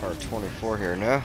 Part 24 here now.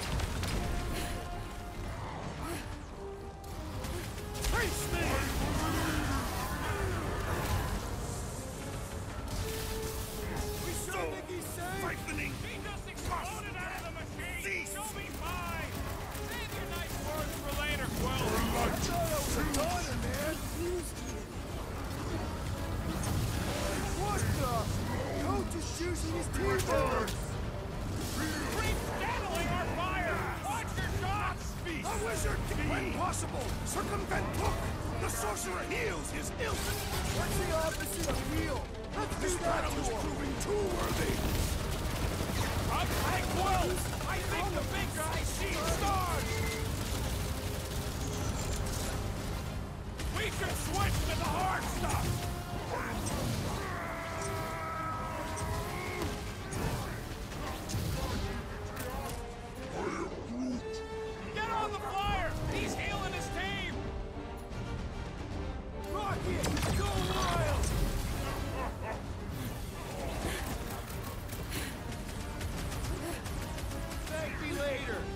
later.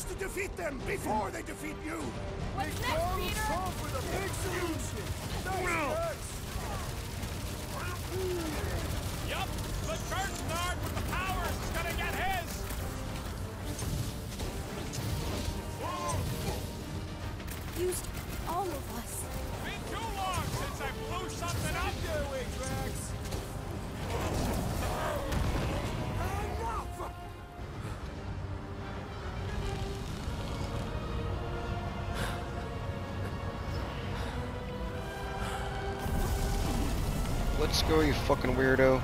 is to defeat them before they defeat you! What's Make next, Peter? go, you fucking weirdo.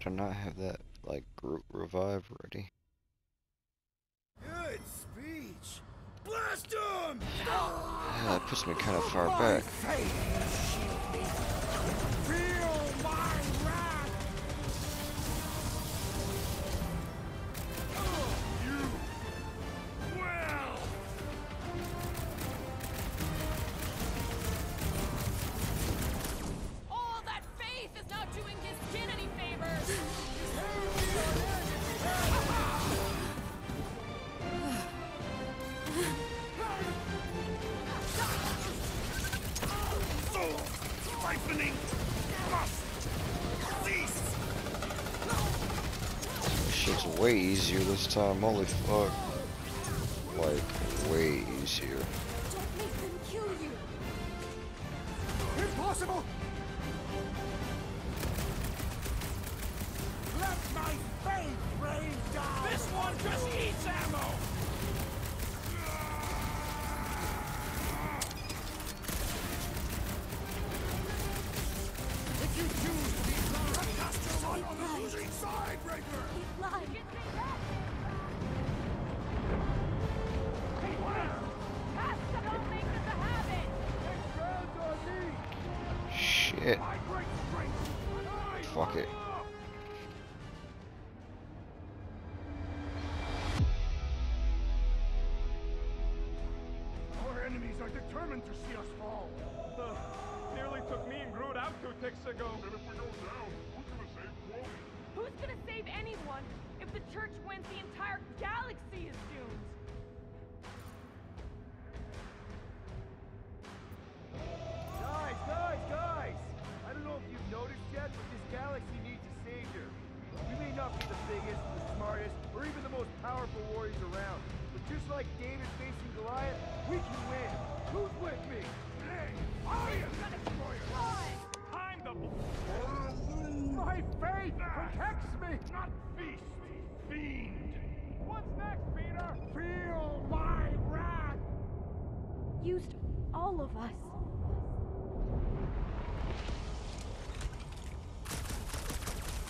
did I not have that, like, group revive ready? Good speech! Blast him! Yeah, that puts me kind of far back. time, holy fuck. on. If the church wins, the entire galaxy is doomed. Guys, guys, guys! I don't know if you've noticed yet, but this galaxy needs a savior. We may not be the biggest, the smartest, or even the most powerful warriors around, but just like David facing Goliath, we can win! Who's with me? Hey, I am the warrior! Time the... My faith protects me! Not fear! Fiend! What's next, Peter? Feel my wrath! Used all of us.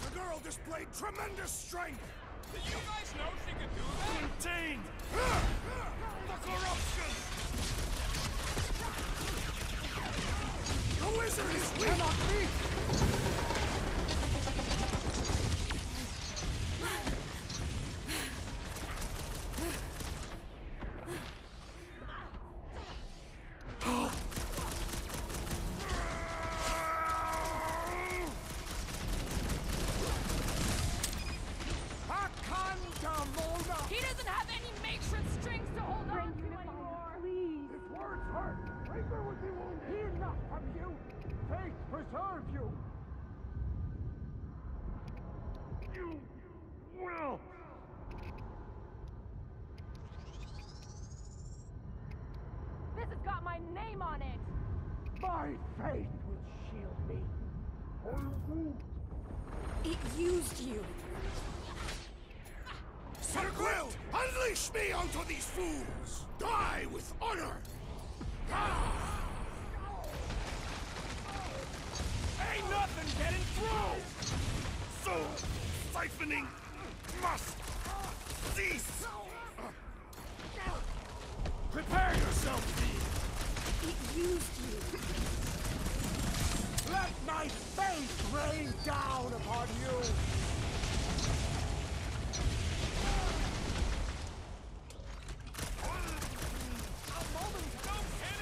The girl displayed tremendous strength! Did you guys know she could do that? Contained! The corruption! The wizard is weak! Cannot be! Faith preserve you! You will! This has got my name on it. My faith will shield me. It used you. Sir Quill, unleash me onto these fools! Die with honor! Ah! Ain't nothing getting through! So, siphoning must cease! Prepare yourself, Fiend! It used you. Let my faith rain down upon you!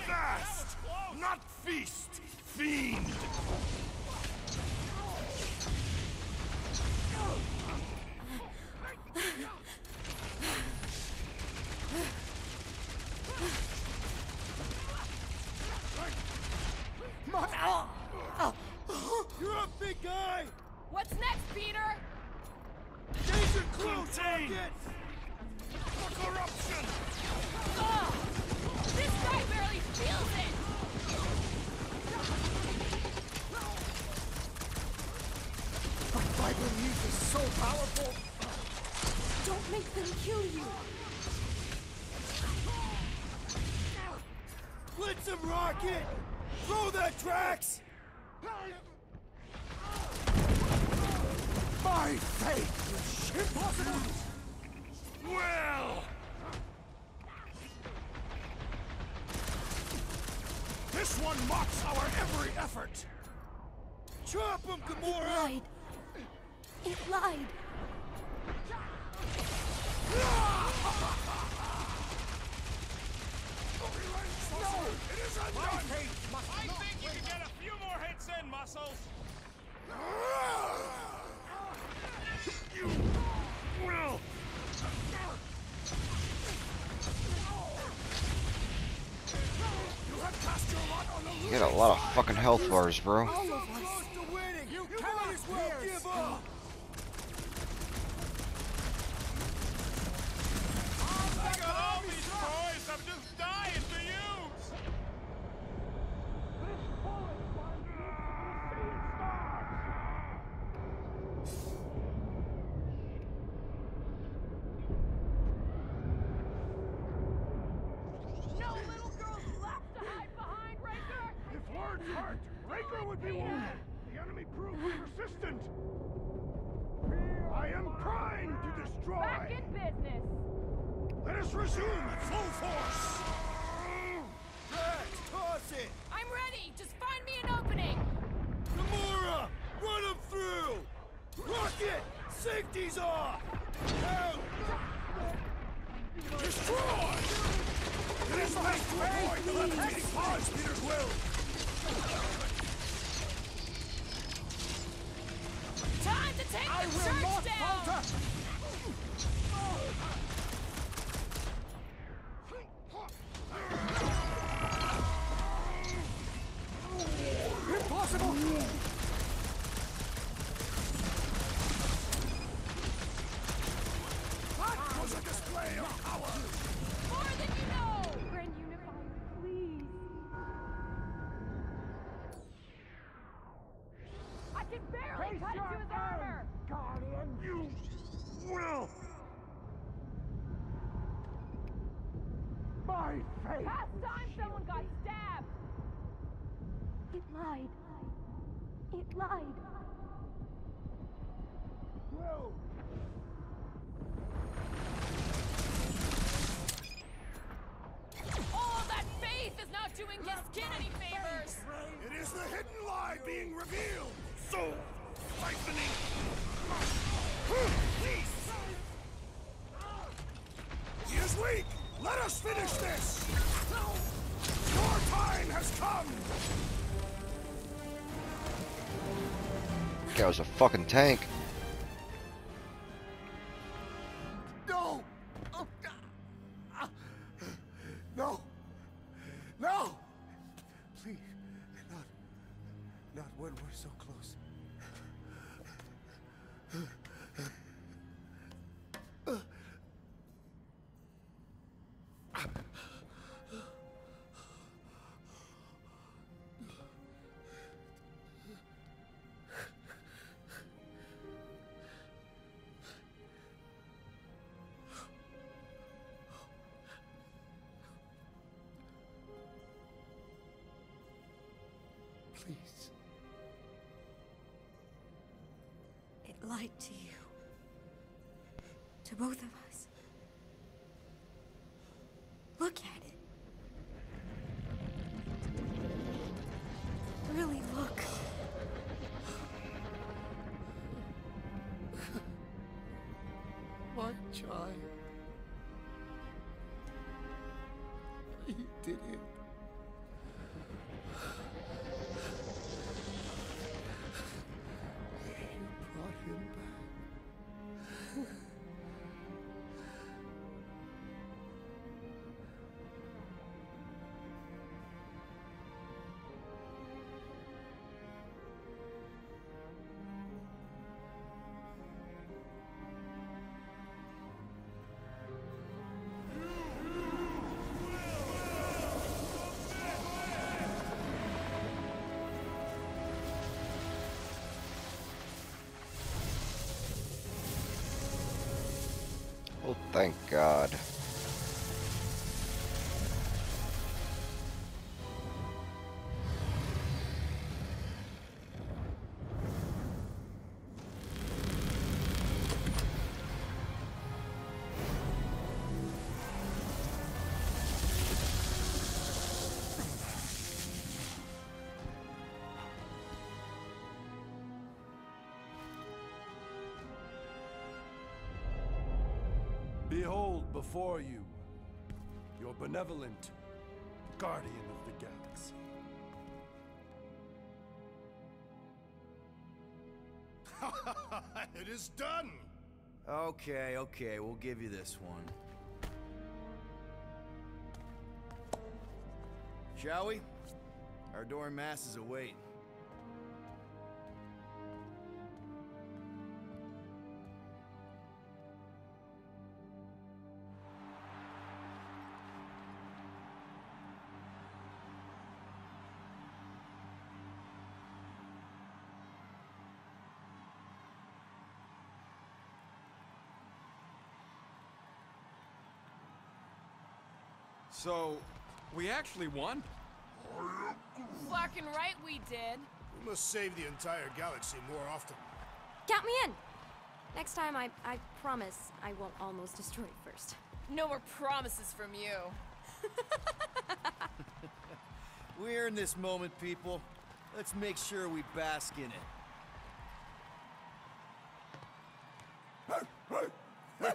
Fast! Not feast! Fiend! This mocks our every effort! Chop him, It Gamora! lied. It lied. No! It is undone! I think you could get a few more hits in, Muscles. You got a lot of fucking health bars, bro. I'm just dying to use. No little girls left to hide behind, Raker! If words hurt, Raker would be wounded! The enemy proved persistent! I am primed to destroy! Back in business! Let us resume at full force! Drax, toss it! I'm ready! Just find me an opening! Gamora! Run him through! Rocket! Safety's off! Help! Destroy! It is best to avoid the levitating pods, Peter Quill! Time to take I the will church not down! falter! That was a fucking tank. Lied to you. To both of us. Look at it. Really look. My child. You did it. Thank God. Behold before you, your benevolent guardian of the galaxy. it is done! Okay, okay, we'll give you this one. Shall we? Our adoring masses await. So, we actually won? Fucking right we did! We must save the entire galaxy more often. Count me in. Next time, I, I promise I won't almost destroy it first. No more promises from you. We're in this moment, people. Let's make sure we bask in it.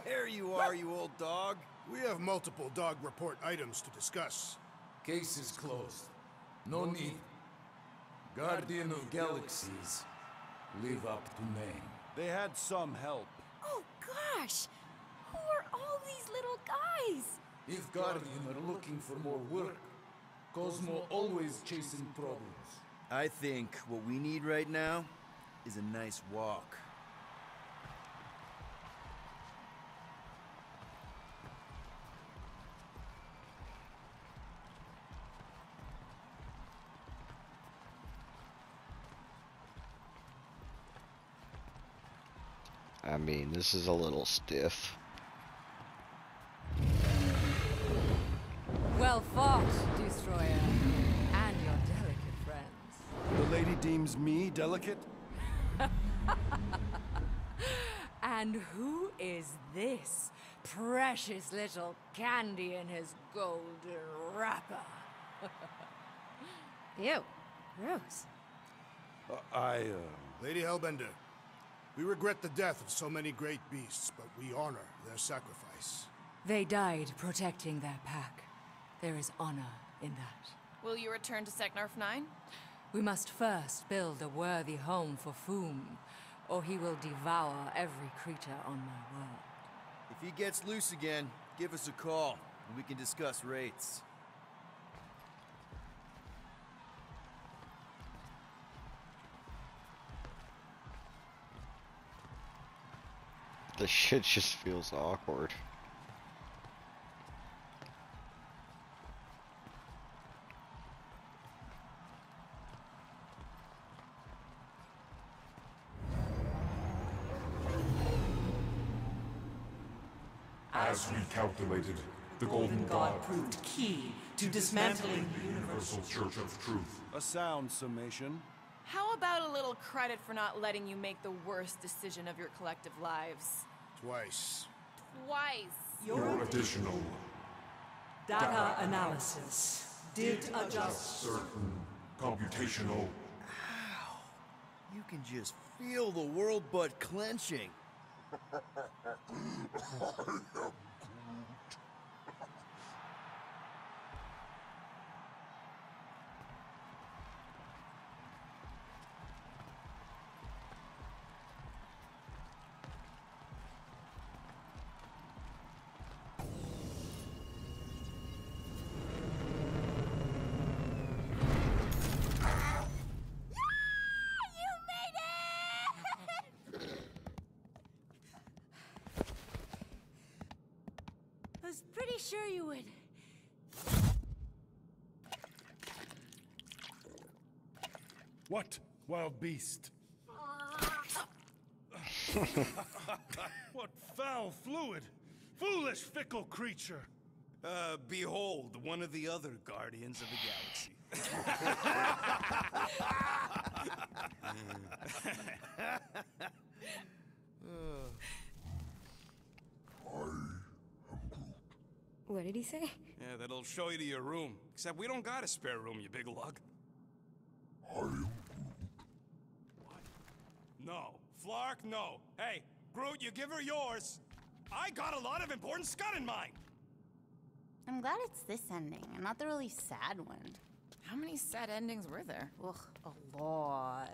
There you are, you old dog. We have multiple dog report items to discuss. Case is closed. No need. Guardian of Galaxies. Live up to name. They had some help. Oh gosh! Who are all these little guys? If Guardian are looking for more work, Cosmo always chasing problems. I think what we need right now is a nice walk. I mean, this is a little stiff. Well fought, Destroyer. And your delicate friends. The lady deems me delicate? And who is this precious little candy in his golden wrapper? Ew. Rose. Uh, I, uh... Lady Hellbender, we regret the death of so many great beasts, but we honor their sacrifice. They died protecting their pack. There is honor in that. Will you return to Seknarf 9? We must first build a worthy home for Foom, or he will devour every creature on my world. If he gets loose again, give us a call, and we can discuss rates. The shit just feels awkward. As we calculated, the Golden God proved key to dismantling the Universal Church of Truth. A sound summation. How about a little credit for not letting you make the worst decision of your collective lives? Twice. Twice. Your additional data analysis did adjust certain computational. Ow! You can just feel the world butt clenching. I was pretty sure you would. What, wild beast? what foul fluid! Foolish, fickle creature! Uh, behold, one of the other Guardians of the Galaxy. What did he say? Yeah, that'll show you to your room. Except we don't got a spare room, you big lug. What? No. Flark, no. Hey, Groot, you give her yours. I got a lot of important scud in mind. I'm glad it's this ending, and not the really sad one. How many sad endings were there? Ugh, a lot.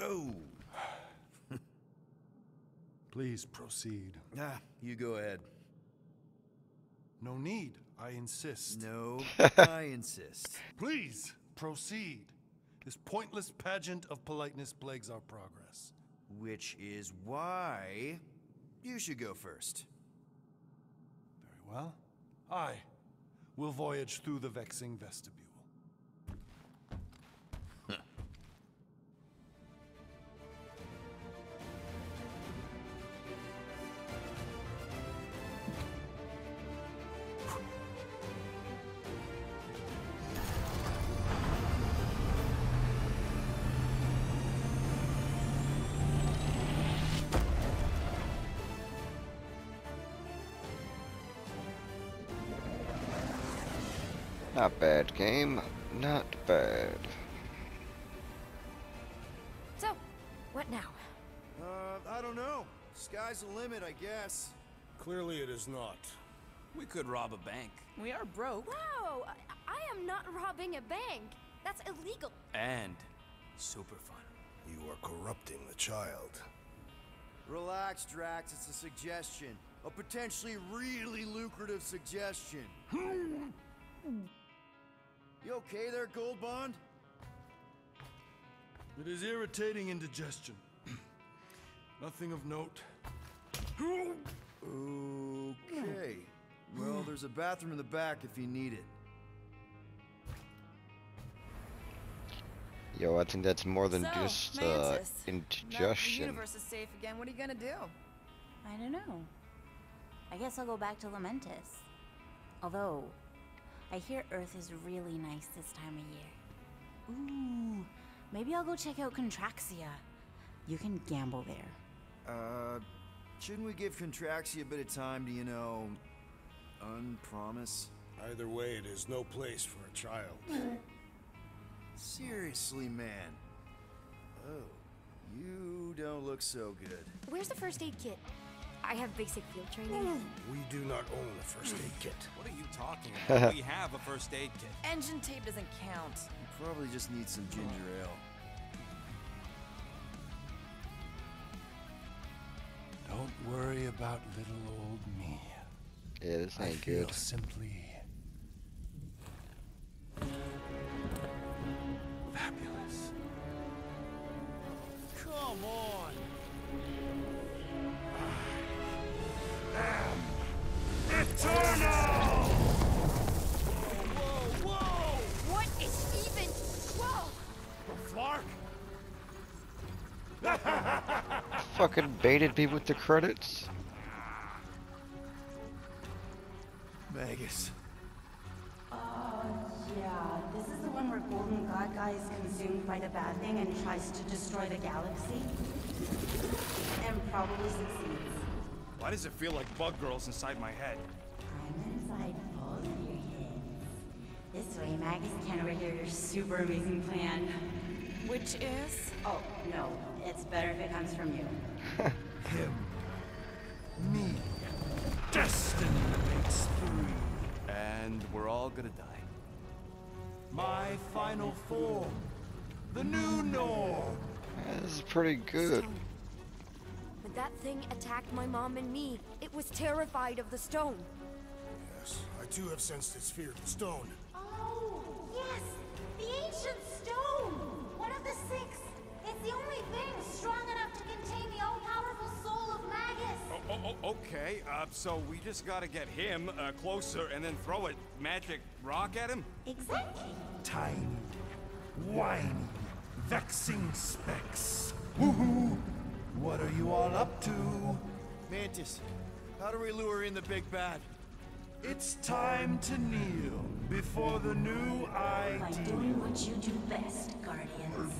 Oh! Please proceed. Ah, you go ahead. No need, I insist. No, I insist. Please, proceed. This pointless pageant of politeness plagues our progress. Which is why you should go first. Very well. I will voyage through the vexing vestibule. Not bad game. Not bad. So, what now? Uh, I don't know. Sky's the limit, I guess. Clearly it is not. We could rob a bank. We are broke. Wow, I, I am not robbing a bank. That's illegal. And super fun. You are corrupting the child. Relax, Drax. It's a suggestion. A potentially really lucrative suggestion. you okay there, Gold Bond? It is irritating indigestion. Nothing of note. Okay. Well, there's a bathroom in the back if you need it. Yo, I think that's more than So, just uh, Mantis, Now that the universe is safe again. What are you gonna do? I don't know. I guess I'll go back to Lamentis. Although, I hear Earth is really nice this time of year. Ooh, maybe I'll go check out Contraxia. You can gamble there. Uh, shouldn't we give Contraxia a bit of time to, you know, unpromise? Either way, it is no place for a child. Seriously, man. Oh, you don't look so good. Where's the first aid kit? I have basic field training. Mm. We do not own a first aid kit. What are you talking about? we have a first aid kit. Engine tape doesn't count. You probably just need some ginger ale. Don't worry about little old me. Yeah, this I ain't feel good. simply Fucking baited me with the credits. Magus. Uh, yeah. This is the one where Golden God Guy is consumed by the bad thing and tries to destroy the galaxy. And probably succeeds. Why does it feel like bug girls inside my head? I'm inside both of your heads. This way, Magus can't overhear your super amazing plan. Which is? Oh, no. It's better if it comes from you. Him. Me. Destiny makes three. And we're all gonna die. My final form. The new norm. This is pretty good. When that thing attacked my mom and me, it was terrified of the stone. Yes, I too have sensed its fear of the stone. Okay, uh, so we just gotta get him uh, closer and then throw a magic rock at him? Exactly. Tiny, whiny, vexing specks. Woohoo! What are you all up to? Mantis, how do we lure in the big bad? It's time to kneel before the new By doing what you do best, Guardians.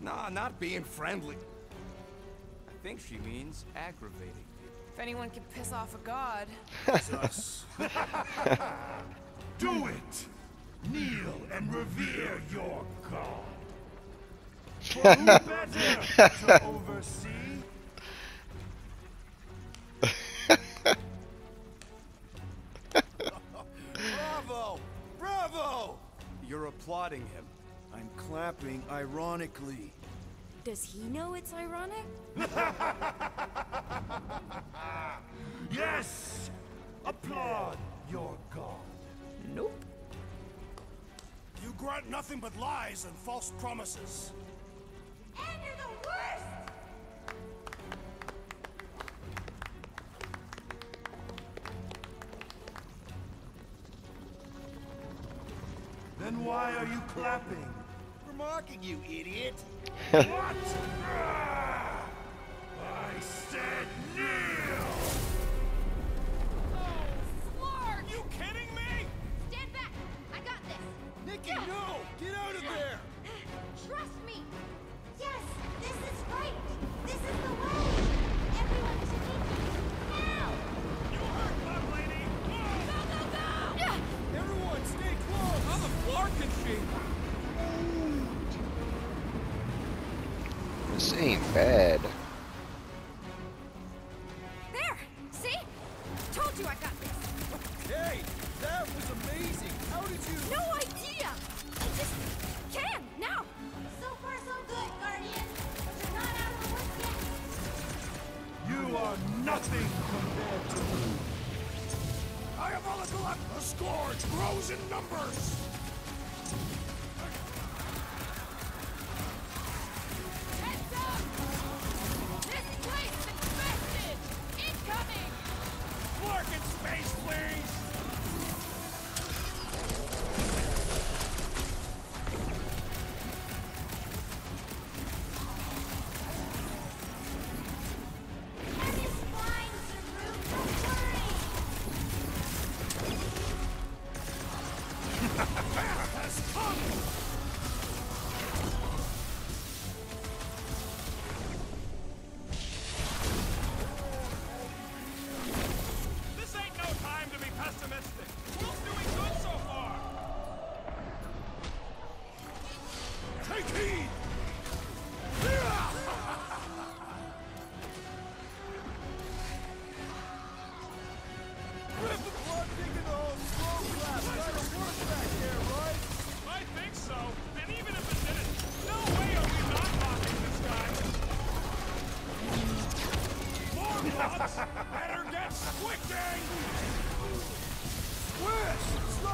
Nah, not being friendly. I think she means aggravating. If anyone can piss off a god. It's us. Do it! Kneel and revere your god. For who better to oversee? Bravo! Bravo! You're applauding him. I'm clapping ironically. Does he know it's ironic? Yes! Applaud your god. Nope. You grant nothing but lies and false promises. And you're the worst! Then why are you clapping? We're mocking you, idiot! what? Ah! I said kneel! Are you kidding me? Stand back! I got this! Nikki, no! Get out of there! Trust me! Yes, this is right! This is the way! Bad.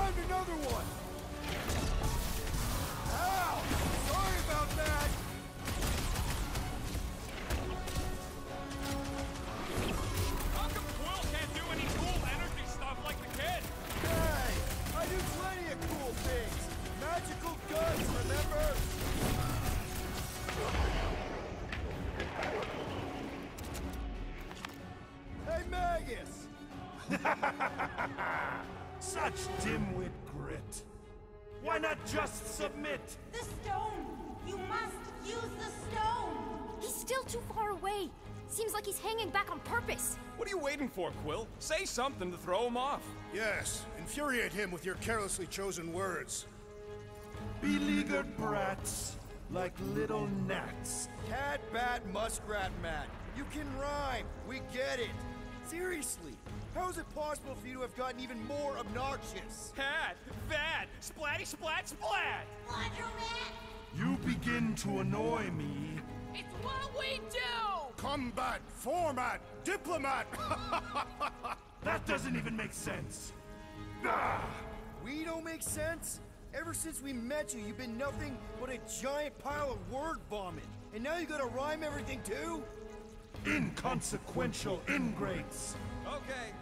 Slimed another one! Like he's hanging back on purpose. What are you waiting for, Quill? Say something to throw him off. Yes, infuriate him with your carelessly chosen words. Beleaguered brats, like little gnats. Cat, bat, muskrat, man. You can rhyme. We get it. Seriously, how is it possible for you to have gotten even more obnoxious? Cat, bad, splatty splat splat! You begin to annoy me. It's what we do! Combat, format, diplomat! that doesn't even make sense. Ah! We don't make sense? Ever since we met you, you've been nothing but a giant pile of word vomit. And now you gotta rhyme everything too? Inconsequential ingrates. Okay,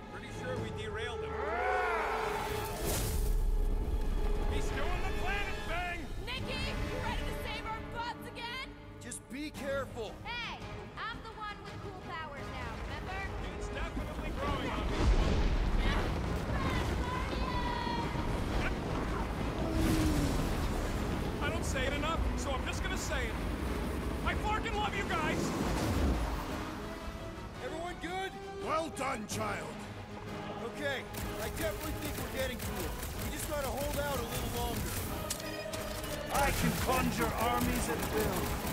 Child. Okay, I definitely think we're getting to it. We just gotta hold out a little longer. I can conjure armies at will.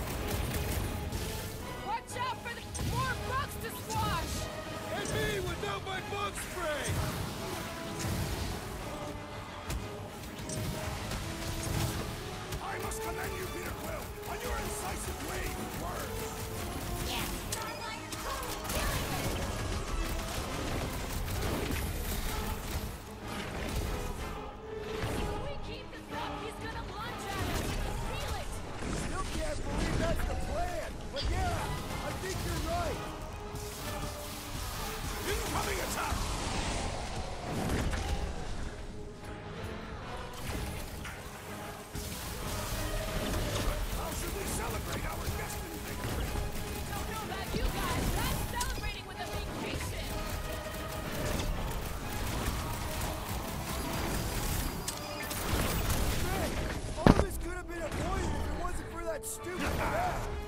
Stupid.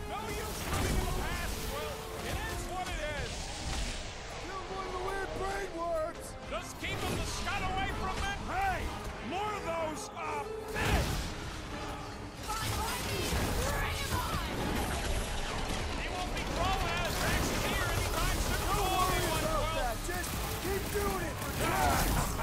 No use living in the past, Quill. It is what it is. Still one the weird brain. Just keep them the scud away from them. Hey! More of those, uh, won't be crawling anytime soon. That. Just keep doing it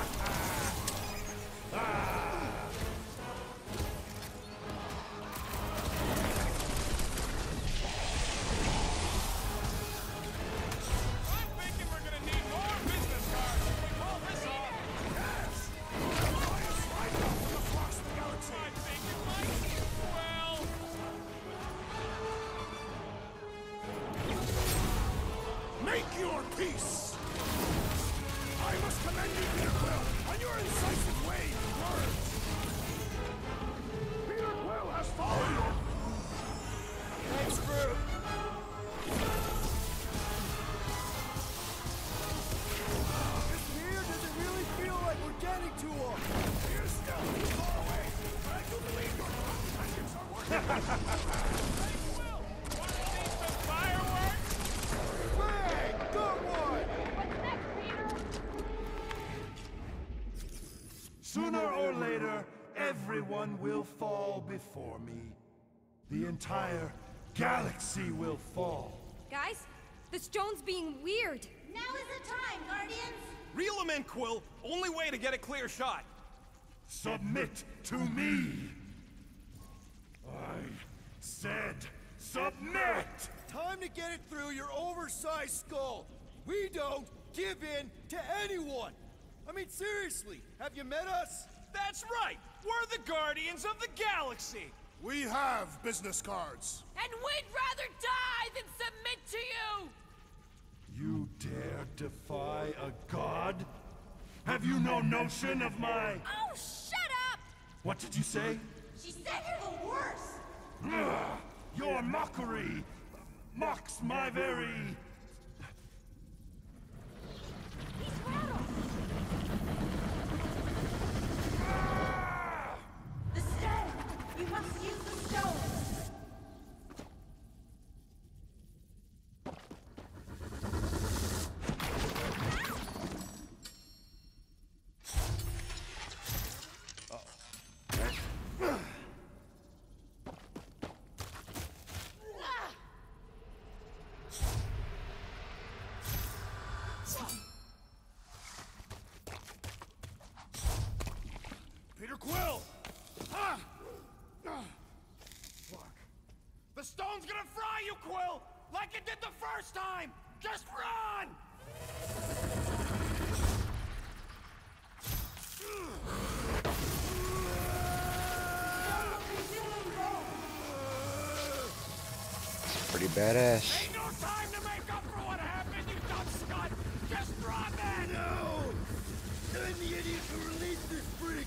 everyone will fall before me. The entire galaxy will fall. Guys, the stone's being weird. Now is the time, Guardians! Reel him in, Quill. Only way to get a clear shot. Submit to me! I said submit! Time to get it through your oversized skull. We don't give in to anyone! I mean, seriously, have you met us? That's right! We're the Guardians of the Galaxy! We have business cards. And we'd rather die than submit to you! You dare defy a god? Have you no notion of my... Oh, shut up! What did you say? She said you're the worst! Ugh, your mockery mocks my very... The stone! You must use the stone! Peter Quill! Ah! Ah! Fuck. The stone's gonna fry you, Quill! Like it did the first time! Just run! Pretty badass. Ain't no time to make up for what happened, you dumb scut! Just run, then! No! I'm the idiot who released this freak!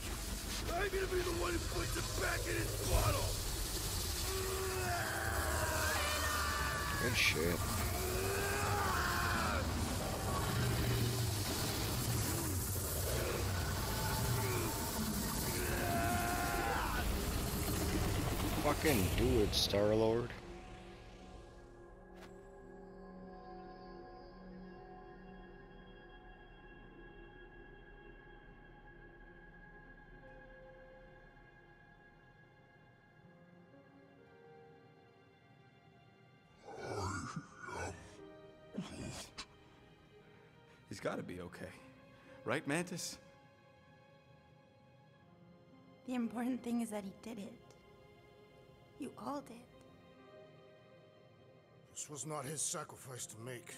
I'm gonna be the one who puts it back in its bottle! Good shit. Fucking do it, Star-Lord. He's gotta be okay. Right, Mantis? The important thing is that he did it. You all did. This was not his sacrifice to make.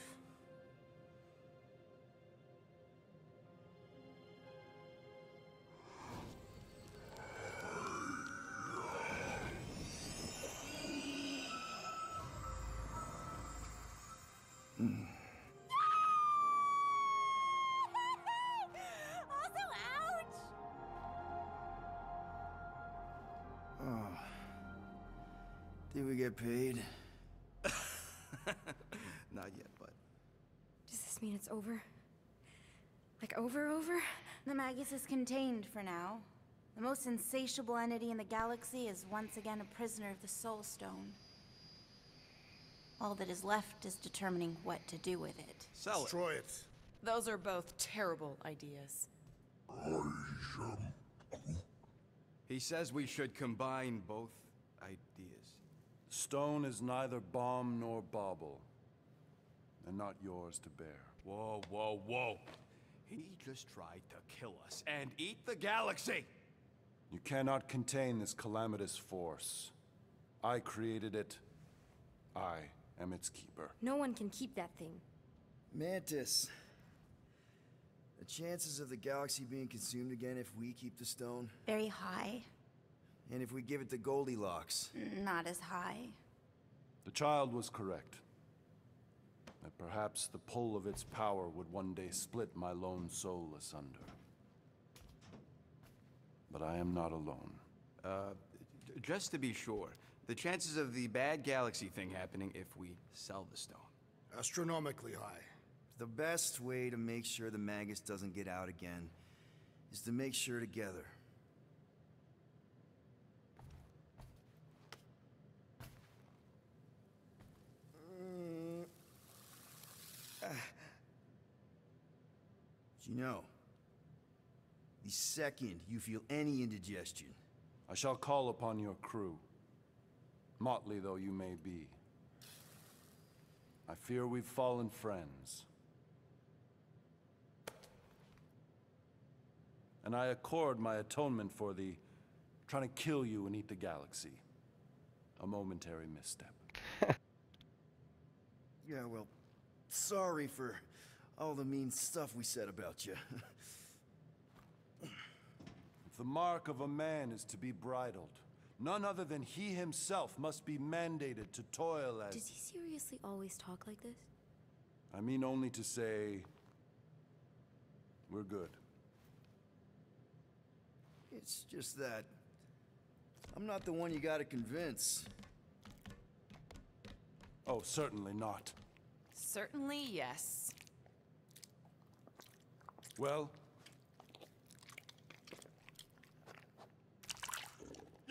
Get paid? Not yet, but. Does this mean it's over? Like over, over? The Magus is contained for now. The most insatiable entity in the galaxy is once again a prisoner of the Soul Stone. All that is left is determining what to do with it. Sell it. Destroy it. Those are both terrible ideas. He says we should combine both ideas. Stone is neither bomb nor bauble, and not yours to bear. Whoa, whoa, whoa. He just tried to kill us and eat the galaxy! You cannot contain this calamitous force. I created it. I am its keeper. No one can keep that thing. Mantis. The chances of the galaxy being consumed again if we keep the stone, Very high, and if we give it to Goldilocks. not as high. The child was correct. That perhaps the pull of its power would one day split my lone soul asunder. But I am not alone. Uh, just to be sure, the chances of the bad galaxy thing happening if we sell the stone. Astronomically high. The best way to make sure the Magus doesn't get out again is to make sure together. But you know, the second you feel any indigestion, I shall call upon your crew, motley though you may be. I fear we've fallen friends. And I accord my atonement for the trying to kill you and eat the galaxy. A momentary misstep. yeah, well, sorry for all the mean stuff we said about you. If the mark of a man is to be bridled, none other than he himself must be mandated to toil as... Does he seriously always talk like this? I mean only to say... We're good. it's just that... I'm not the one you gotta convince. Oh, certainly not. Certainly, yes. Well?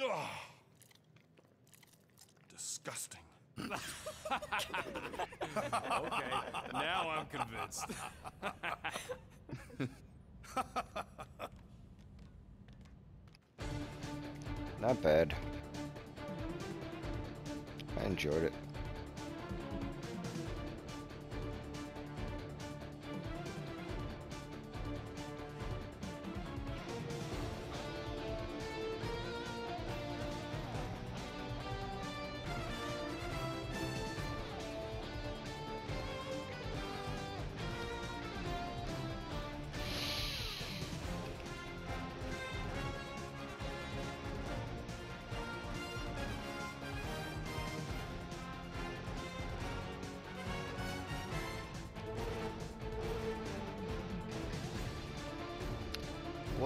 Ugh. Disgusting. okay, now I'm convinced. Not bad. I enjoyed it.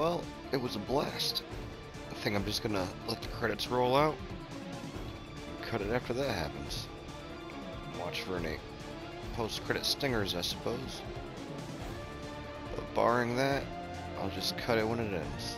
Well, it was a blast. I think I'm just gonna let the credits roll out. Cut it after that happens. Watch for any post-credit stingers, I suppose. But barring that, I'll just cut it when it ends.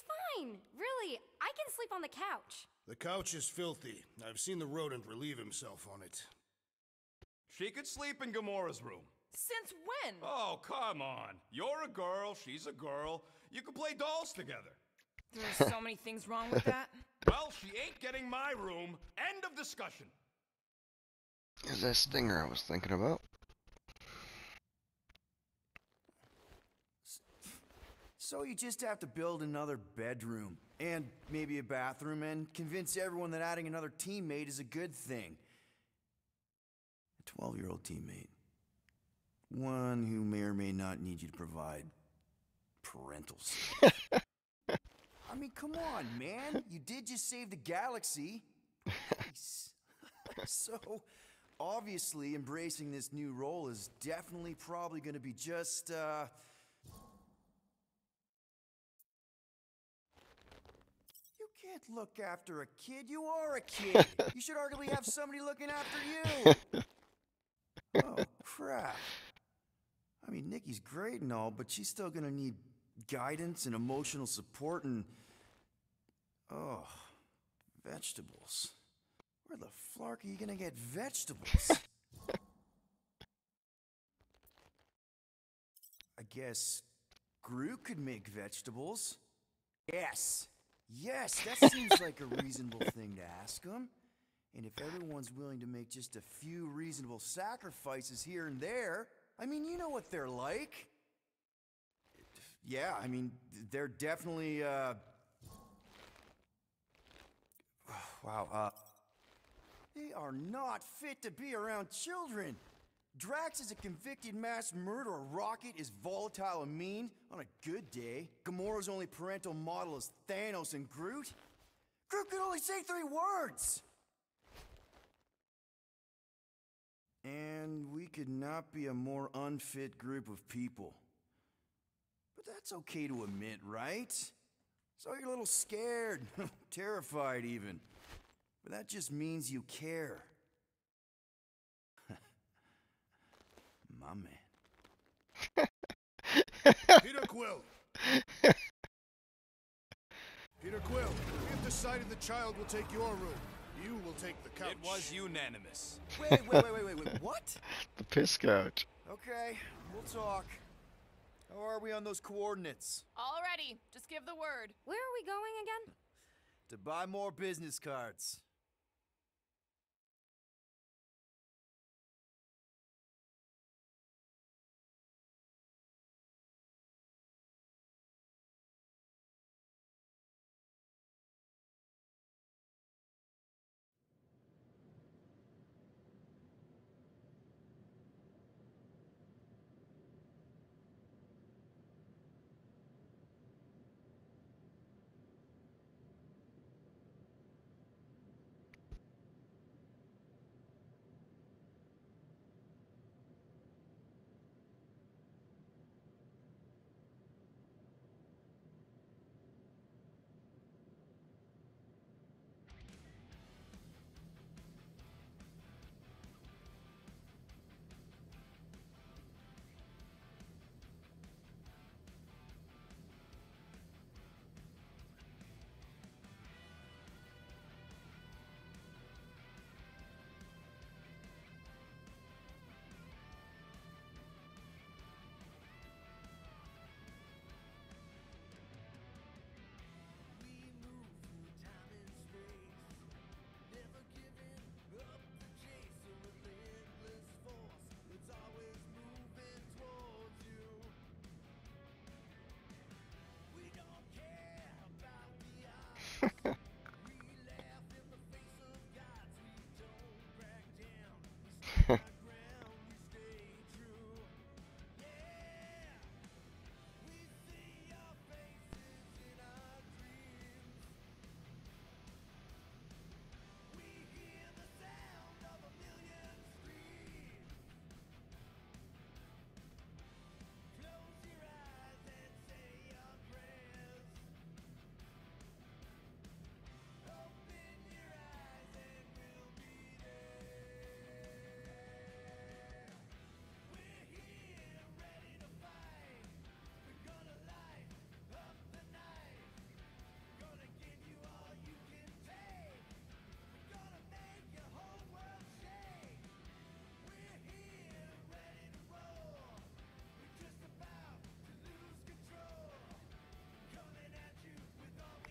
It's fine. Really, I can sleep on the couch. The couch is filthy. I've seen the rodent relieve himself on it. She could sleep in Gamora's room. Since when? Oh, come on. You're a girl, she's a girl. You can play dolls together. There are so many things wrong with that. Well, she ain't getting my room. End of discussion. Is that stinger I was thinking about? So you just have to build another bedroom and maybe a bathroom and convince everyone that adding another teammate is a good thing. A 12 year old teammate. One who may or may not need you to provide parental. I mean, come on, man. You did just save the galaxy. Nice. so, obviously, embracing this new role is definitely probably going to be just, uh. Can't look after a kid. You are a kid. you should arguably have somebody looking after you. oh, crap. I mean, Nikki's great and all, but she's still gonna need guidance and emotional support and. Oh, vegetables. Where the flark are you gonna get vegetables? I guess Groot could make vegetables. Yes. Yes, that seems like a reasonable thing to ask him. And if everyone's willing to make just a few reasonable sacrifices here and there, I mean, you know what they're like. Yeah, I mean, they're definitely, uh. Wow, uh. They are not fit to be around children. Drax is a convicted mass murderer. Rocket is volatile and mean on a good day. Gamora's only parental model is Thanos and Groot. Groot can only say three words! And we could not be a more unfit group of people. But that's okay to admit, right? So you're a little scared, terrified even. But that just means you care. My man. Peter Quill! Peter Quill, we have decided the child will take your room. You will take the couch. It was unanimous. Wait, wait, wait, wait, wait, wait, what? The piss couch. Okay, we'll talk. How are we on those coordinates? All Already, just give the word. Where are we going again? To buy more business cards.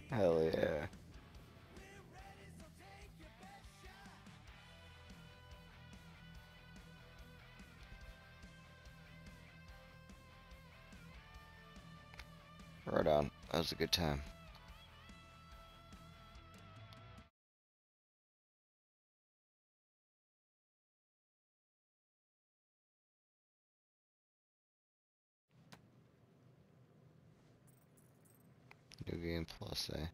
Hell yeah. Right on. That was a good time. Game